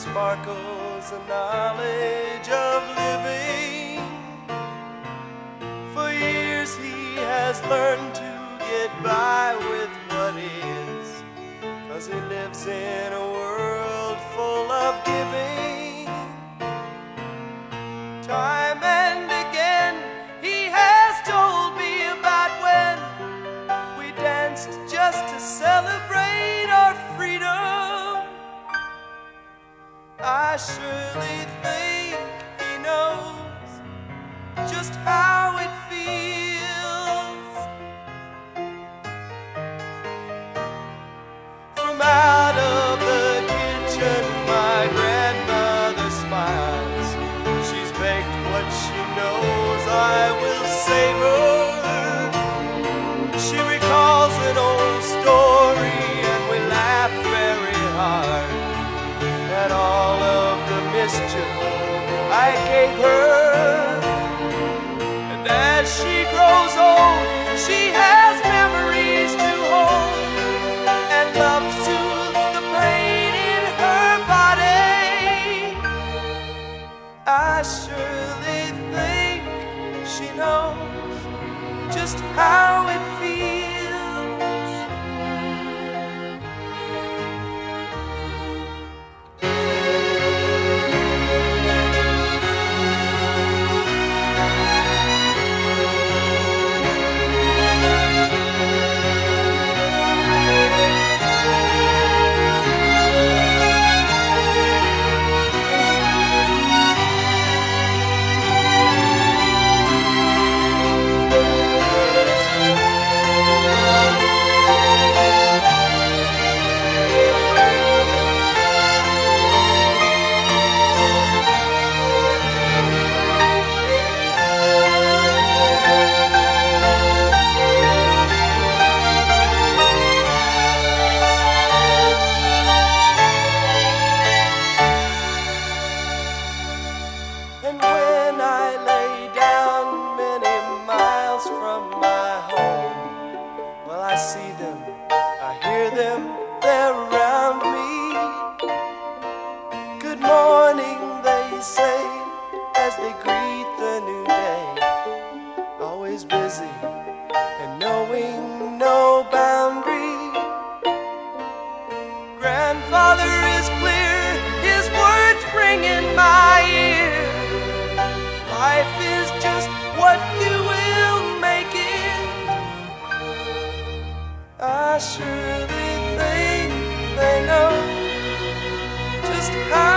sparkles and knowledge of living. For years he has learned to get by with what is, cause he lives in a world full of giving. I surely think he knows just how it feels. From out of the kitchen, my grandmother smiles. She's baked what she knows I will savor. I gave her. And as she grows old, she has memories to hold, and love soothes the pain in her body. I surely think she knows just how it feels. grandfather is clear, his words ring in my ear. Life is just what you will make it. I surely think they know just how.